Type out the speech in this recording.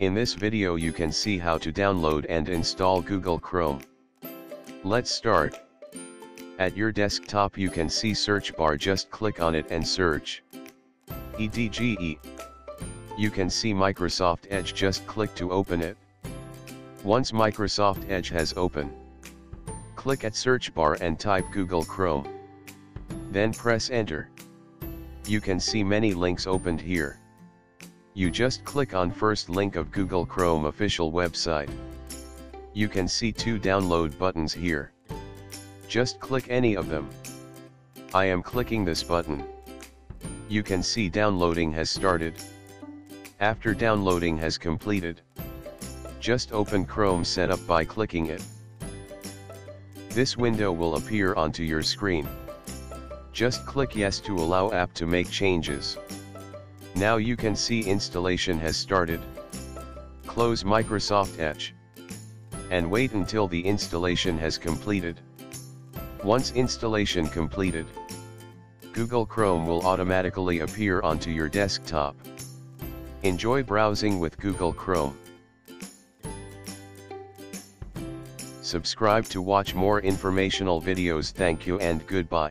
In this video you can see how to download and install Google Chrome. Let's start. At your desktop you can see search bar just click on it and search. EDGE. You can see Microsoft Edge just click to open it. Once Microsoft Edge has open, click at search bar and type Google Chrome. Then press enter. You can see many links opened here. You just click on first link of Google Chrome official website. You can see two download buttons here. Just click any of them. I am clicking this button. You can see downloading has started. After downloading has completed, just open Chrome setup by clicking it. This window will appear onto your screen. Just click yes to allow app to make changes. Now you can see installation has started. Close Microsoft Edge. And wait until the installation has completed. Once installation completed, Google Chrome will automatically appear onto your desktop. Enjoy browsing with Google Chrome. Subscribe to watch more informational videos thank you and goodbye.